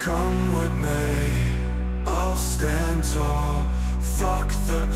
Come with me, I'll stand tall. Fuck the